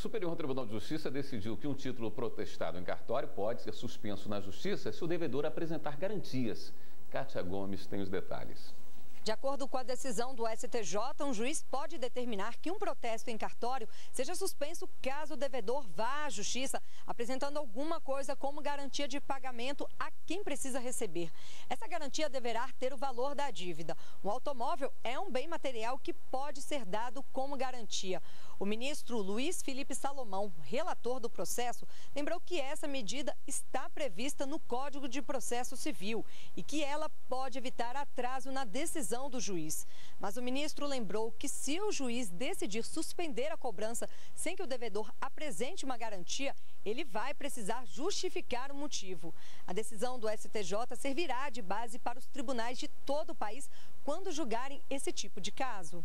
Superior Tribunal de Justiça decidiu que um título protestado em cartório pode ser suspenso na Justiça se o devedor apresentar garantias. Kátia Gomes tem os detalhes. De acordo com a decisão do STJ, um juiz pode determinar que um protesto em cartório seja suspenso caso o devedor vá à justiça apresentando alguma coisa como garantia de pagamento a quem precisa receber. Essa garantia deverá ter o valor da dívida. Um automóvel é um bem material que pode ser dado como garantia. O ministro Luiz Felipe Salomão, relator do processo, lembrou que essa medida está prevista no Código de Processo Civil e que ela pode evitar atraso na decisão do juiz. Mas o ministro lembrou que se o juiz decidir suspender a cobrança sem que o devedor apresente uma garantia, ele vai precisar justificar o motivo. A decisão do STJ servirá de base para os tribunais de todo o país quando julgarem esse tipo de caso.